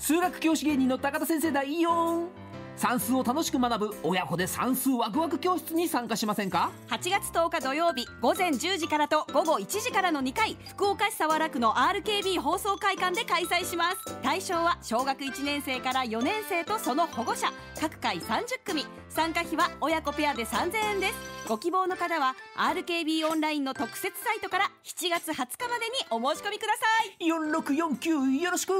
数学教師芸人の高田先生だよ。算数を楽しく学ぶ親子で算数ワクワク教室に参加しませんか？8月10日土曜日午前10時からと午後1時からの2回福岡市早良区の RKB 放送会館で開催します。対象は小学1年生から4年生とその保護者。各回30組。参加費は親子ペアで3000円です。ご希望の方は RKB オンラインの特設サイトから7月20日までにお申し込みください。4649よろしく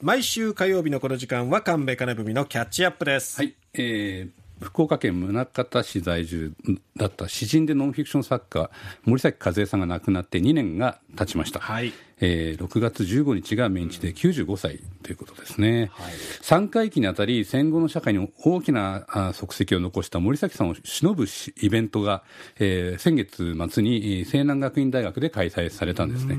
毎週火曜日のこの時間は神戸金文のキャッチアップです。はい、えー、福岡県宗像市在住だった詩人でノンフィクション作家森崎和恵さんが亡くなって2年が経ちました、はい。えー6月15日が命日で95歳ということですね、三回忌にあたり戦後の社会に大きなあ足跡を残した森崎さんを偲ぶしイベントが、えー先月末にえー西南学院大学で開催されたんですね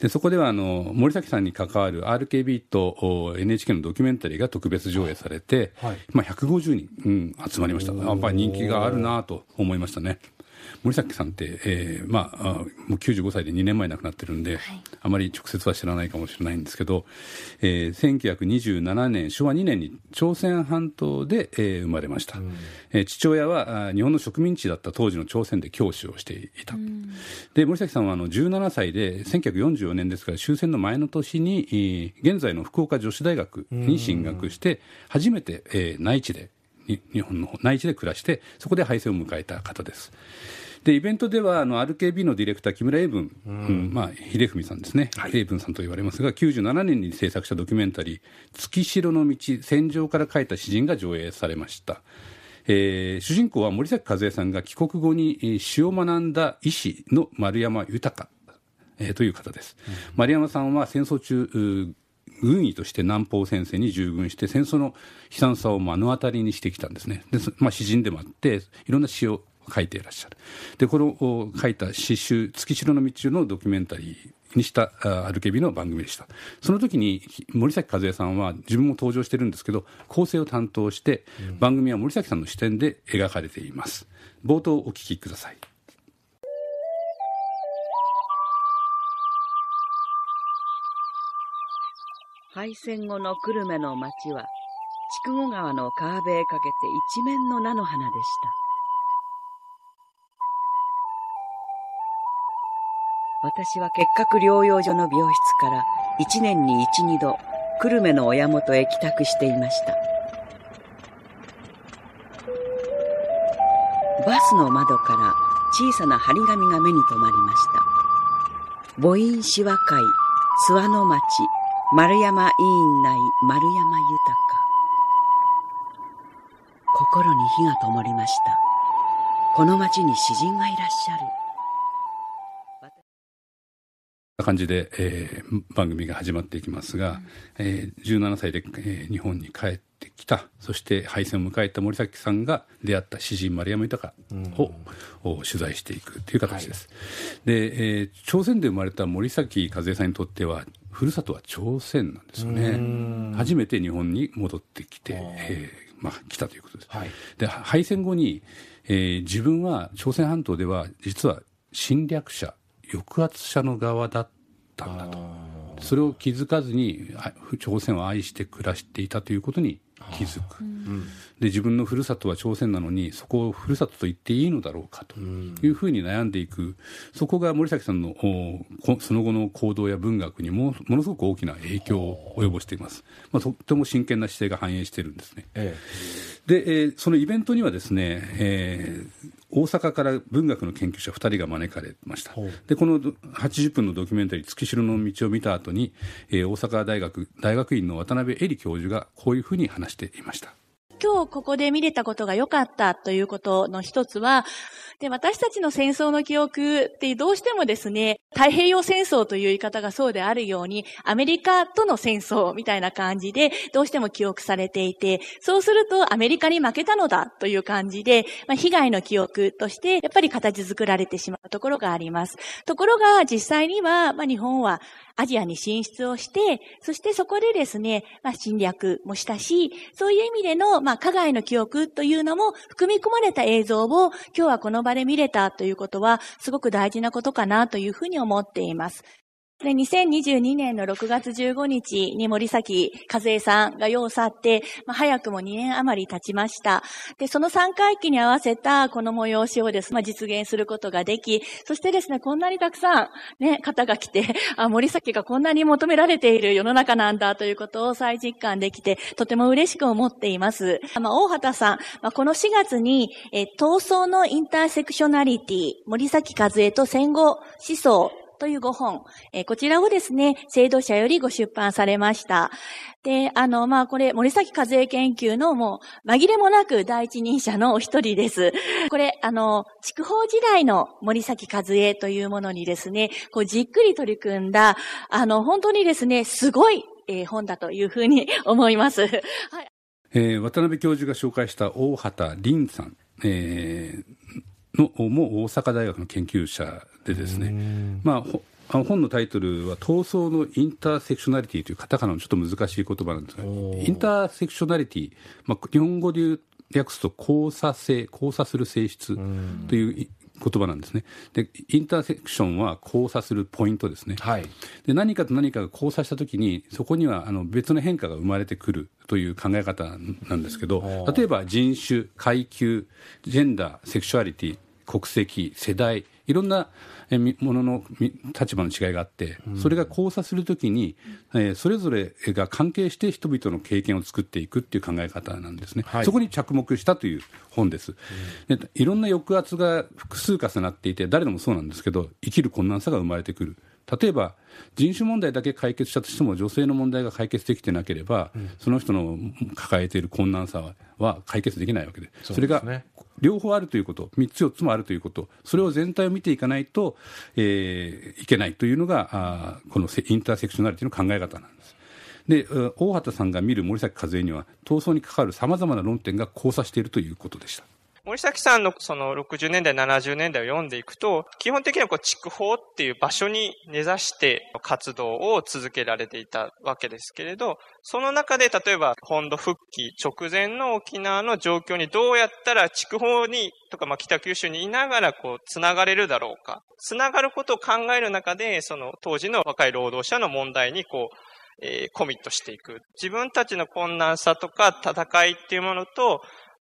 でそこではあの森崎さんに関わる RKB とお NHK のドキュメンタリーが特別上映されて、はい。まあ、150人、うん、集まりました。やっぱり人気があるなと思いましたね森崎さんって、えーまあ、あもう95歳で2年前亡くなってるんで、あまり直接は知らないかもしれないんですけど、えー1927年昭和2年に朝鮮半島で、えー生まれました、えー父親はあ日本の植民地だった当時の朝鮮で教師をしていた、で森崎さんはあの17歳で1944年ですから終戦の前の年に、えー現在の福岡女子大学に進学して初めて、えー内地でに日本の方内地で暮らしてそこで敗戦を迎えた方です。でイベントではあの RKB のディレクター木村英文、うん。まあ、秀文さんですね、英文さんと言われますが97年に制作したドキュメンタリー「月城の道戦場から書いた詩人」が上映されました。えー主人公は森崎和恵さんが帰国後にえー詩を学んだ医師の丸山豊、えーという方です、丸山さんは戦争中軍医として南方戦線に従軍して戦争の悲惨さを目の当たりにしてきたんですね。で、そまあ、詩人でもあっていろんな詩を書いていらっしゃる。でこのお書いた詩集「月城の道」のドキュメンタリーにしたあアルケビの番組でした。その時に森崎和恵さんは自分も登場してるんですけど構成を担当して、番組は森崎さんの視点で描かれています。冒頭お聞きください敗戦後の久留米の町は、筑後川の川辺へかけて一面の菜の花でした。私は結核療養所の病室から一年に一、二度、久留米の親元へ帰宅していました。バスの窓から小さな張り紙が目に留まりました。母音詩和会、諏訪の町、丸山委員内丸山豊。心に火が灯りました。この町に詩人がいらっしゃる。な感じで、えー番組が始まっていきますが、えー17歳で、えー日本に帰ってきたそして敗戦を迎えた森崎さんが出会った詩人丸山豊を、を取材していくという形です、で、えー朝鮮で生まれた森崎和恵さんにとってはふるさとは朝鮮なんですよね。初めて日本に戻ってきて、えーまあ、来たということです、はい。で敗戦後に、えー自分は朝鮮半島では実は侵略者抑圧者の側だったんだと。それを気づかずにあ朝鮮を愛して暮らしていたということに気づくで自分のふるさとは朝鮮なのにそこをふるさとと言っていいのだろうかというふうに悩んでいく。そこが森崎さんのその後の行動や文学にもものすごく大きな影響を及ぼしています、まあ、とっても真剣な姿勢が反映しているんですね。えで、えーそのイベントにはですね、えー大阪から文学の研究者2人が招かれました。でこのど80分のドキュメンタリー「月城の道」を見た後に、えー大阪大学大学院の渡辺恵里教授がこういうふうに話していました今日ここで見れたことが良かったということの一つは、で、私たちの戦争の記憶ってどうしてもですね、太平洋戦争という言い方がそうであるように、アメリカとの戦争みたいな感じで、どうしても記憶されていて、そうするとアメリカに負けたのだという感じで、まあ、被害の記憶として、やっぱり形作られてしまうところがあります。ところが、実際には、まあ、日本はアジアに進出をして、そしてそこでですね、まあ、侵略もしたし、そういう意味での、ま、まあ加害の記憶というのも含み込まれた映像を今日はこの場で見れたということは、すごく大事なことかなというふうに思っています。で、2022年の6月15日に森崎和恵さんが世を去って、まあ、早くも2年余り経ちました。で、その3回忌に合わせたこの催しをですね、まあ、実現することができ、そしてですね、こんなにたくさんね、方が来て、あ、森崎がこんなに求められている世の中なんだということを再実感できて、とても嬉しく思っています。まあ、大畑さん、まあ、この4月に、え闘争のインターセクショナリティ、森崎和恵と戦後思想という5本、えーこちらをですね、制度者よりご出版されました。で、あの、まあ、これ、森崎和恵研究のもう、紛れもなく第一人者のお一人です。これ、あの、筑豊時代の森崎和恵というものにですね、こう、じっくり取り組んだ、あの、本当にですね、すごい、えー本だというふうに思います。はい。えー渡辺教授が紹介した大畑凛さん、えーのも大阪大学の研究者でですね、まあ、ほあの本のタイトルは「闘争のインターセクショナリティ」というカタカナのちょっと難しい言葉なんですがインターセクショナリティ、まあ、日本語で言う訳すと交差性交差する性質というい言葉なんですね。でインターセクションは交差するポイントですね、はい。で何かと何かが交差したときにそこにはあの別の変化が生まれてくるという考え方なんですけど例えば人種階級ジェンダーセクシュアリティ国籍世代いろんなもののみ立場の違いがあってそれが交差するときに、えーそれぞれが関係して人々の経験を作っていくっていう考え方なんですね、はい。そこに着目したという本です、でいろんな抑圧が複数重なっていて誰でもそうなんですけど生きる困難さが生まれてくる。例えば人種問題だけ解決したとしても女性の問題が解決できてなければ、その人の抱えている困難さはは解決できないわけで。それがね両方あるということ3つ4つもあるということそれを全体を見ていかないと、えーいけないというのがあこのインターセクショナリティの考え方なんです。で大畑さんが見る森崎和恵には闘争に関わるさまざまな論点が交差しているということでした。森崎さんのその60年代、70年代を読んでいくと、基本的にはこう筑豊っていう場所に根ざして活動を続けられていたわけですけれど、その中で例えば本土復帰直前の沖縄の状況にどうやったら筑豊にとかま北九州にいながらこう繋がれるだろうか。繋がることを考える中で、その当時の若い労働者の問題にこう、えーコミットしていく。自分たちの困難さとか戦いっていうものと、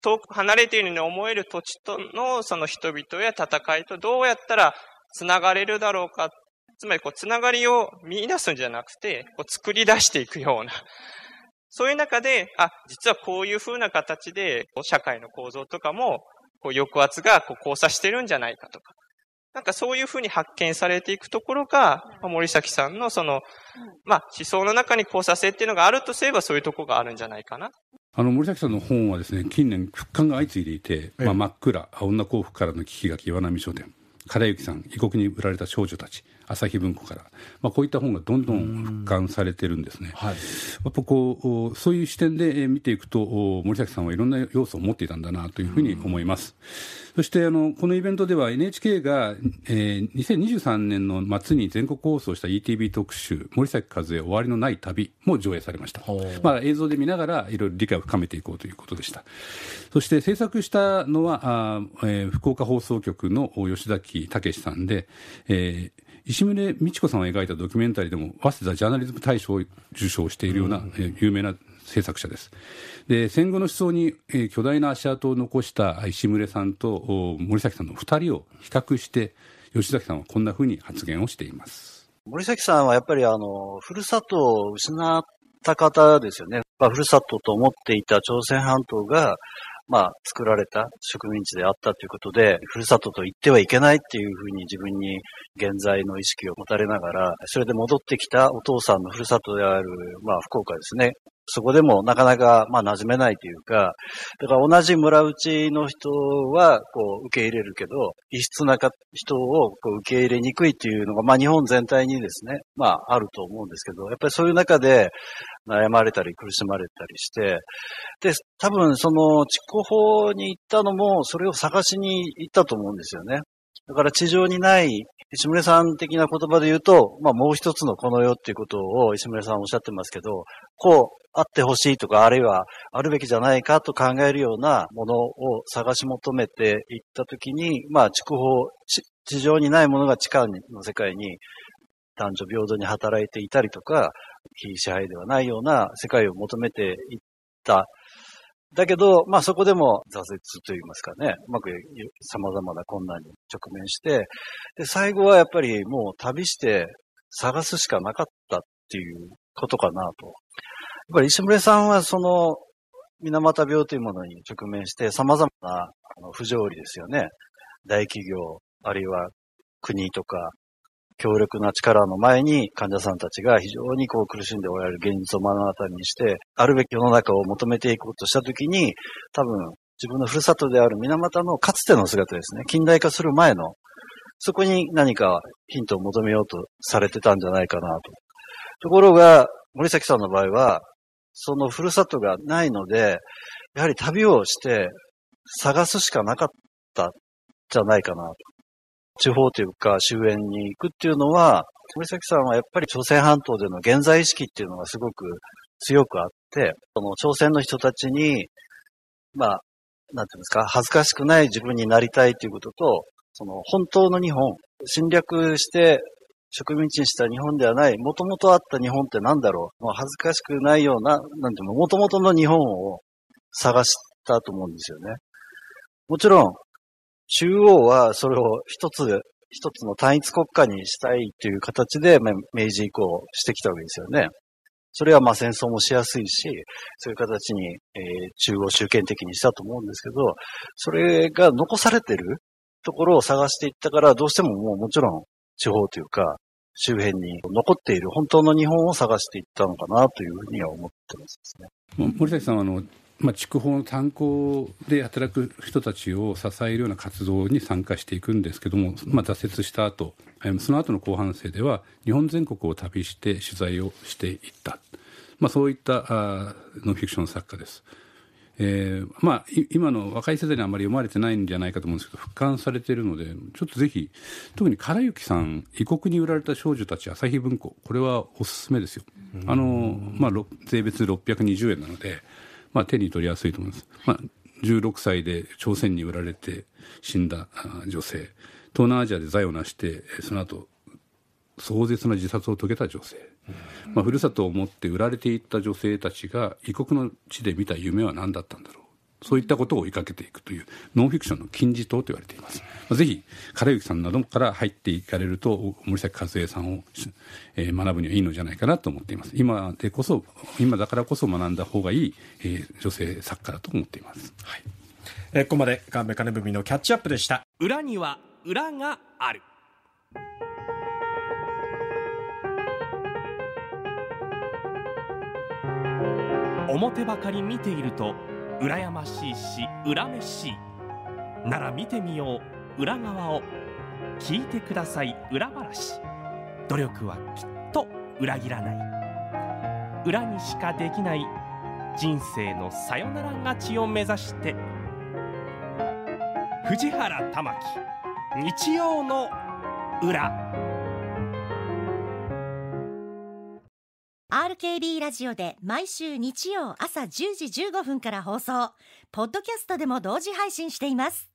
遠く離れているように思える土地とのその人々や戦いとどうやったら繋がれるだろうか。つまりこう繋がりを見出すんじゃなくて、こう作り出していくような。そういう中で、あ、実はこういう風な形で、こう社会の構造とかも、こう抑圧がこう交差してるんじゃないかとか。なんかそういうふうに発見されていくところが、森崎さんのその、まあ思想の中に交差性っていうのがあるとすればそういうとこがあるんじゃないかな。あの森崎さんの本はですね近年復刊が相次いでいて、まあ、真っ暗女幸福からの危機が岩波書店唐幸さん異国に売られた少女たち朝日文庫から、まあ、こういった本がどんどん復刊されてるんですね。はい。やっぱこうおそういう視点でえー見ていくとお森崎さんはいろんな要素を持っていたんだなというふうに思います。そしてあのこのイベントでは NHK が、えー2023年の末に全国放送した ETV 特集「森崎和恵終わりのない旅」も上映されましたまあ、映像で見ながらいろいろ理解を深めていこうということでしたそして制作したのはあー、えー福岡放送局のお吉崎武さんで、えー石牟美智子さんを描いたドキュメンタリーでも早稲田ジャーナリズム大賞を受賞しているような、えー有名な制作者です。で戦後の思想に、えー巨大な足跡を残した石牟さんとお森崎さんの2人を比較して吉崎さんはこんなふうに発言をしています。森崎さんはやっぱりあの、ふるさとを失った方ですよね。まあ、ふるさとと思っていた朝鮮半島が、まあ、作られた植民地であったということで、ふるさとと言ってはいけないっていうふうに自分に現在の意識を持たれながら、それで戻ってきたお父さんのふるさとである、まあ、福岡ですね。そこでもなかなか、まあ、馴染めないというか、だから同じ村内の人は、こう、受け入れるけど、異質な人をこう受け入れにくいっていうのが、まあ、日本全体にですね、まあ、あると思うんですけど、やっぱりそういう中で悩まれたり苦しまれたりして、で、多分その、筑豊に行ったのも、それを探しに行ったと思うんですよね。だから地上にない、石村さん的な言葉で言うと、まあもう一つのこの世っていうことを石村さんおっしゃってますけど、こうあってほしいとか、あるいはあるべきじゃないかと考えるようなものを探し求めていったときに、まあ筑豊、地地上にないものが地下の世界に男女平等に働いていたりとか、非支配ではないような世界を求めていった。だけど、まあそこでも挫折といいますかね、うまく様々な困難に直面して、で、最後はやっぱりもう旅して探すしかなかったっていうことかなと。やっぱり石村さんはその水俣病というものに直面して様々な不条理ですよね。大企業、あるいは国とか、強力な力の前に患者さんたちが非常にこう苦しんでおられる現実を目の当たりにして、あるべき世の中を求めていこうとしたときに、多分自分のふるさとである水俣のかつての姿ですね、近代化する前の、そこに何かヒントを求めようとされてたんじゃないかなと。ところが、森崎さんの場合は、そのふるさとがないので、やはり旅をして探すしかなかったじゃないかなと。地方というか終焉に行くっていうのは、森崎さんはやっぱり朝鮮半島での現在意識っていうのがすごく強くあって、その朝鮮の人たちに、まあ、なんていうんですか、恥ずかしくない自分になりたいということと、その本当の日本、侵略して植民地にした日本ではない、もともとあった日本って何だろう、もう恥ずかしくないような、なんていうの、もともとの日本を探したと思うんですよね。もちろん、中央はそれを一つ、一つの単一国家にしたいという形で、明治以降してきたわけですよね。それはまあ戦争もしやすいし、そういう形に、えー中央集権的にしたと思うんですけど、それが残されてるところを探していったから、どうしてももうもちろん地方というか、周辺に残っている本当の日本を探していったのかなというふうには思ってますね。森崎さんはあの、まあ、筑豊の炭鉱で働く人たちを支えるような活動に参加していくんですけども、まあ、挫折した後その後の後半生では日本全国を旅して取材をしていった、まあ、そういったあノンフィクション作家です。えーまあ、今の若い世代にあまり読まれてないんじゃないかと思うんですけど復刊されているのでちょっとぜひ特に唐幸さん「異国に売られた少女たち朝日文庫」これはおすすめですよ。あのまあ、税別620円なので、まあ、手に取りやすいと思います。まあ、16歳で朝鮮に売られて死んだ女性。東南アジアで財を成してその後壮絶な自殺を遂げた女性、まあ、ふるさとを持って売られていった女性たちが異国の地で見た夢は何だったんだろう。そういったことを追いかけていくというノンフィクションの金字塔と言われています、まあぜひ唐幸さんなどから入っていかれると森崎和恵さんを、えー学ぶにはいいのじゃないかなと思っています。今でこそ今だからこそ学んだ方がいい、えー女性作家だと思っています、えーここまで神戸金文のキャッチアップでした。裏には裏がある。表ばかり見ていると羨ましいし恨めしい。なら見てみよう。裏側を聞いてください。裏話。努力はきっと裏切らない。裏にしかできない。人生のさよなら勝ちを目指して。藤原玉木。日曜の裏。RKB ラジオで毎週日曜朝10時15分から放送。ポッドキャストでも同時配信しています。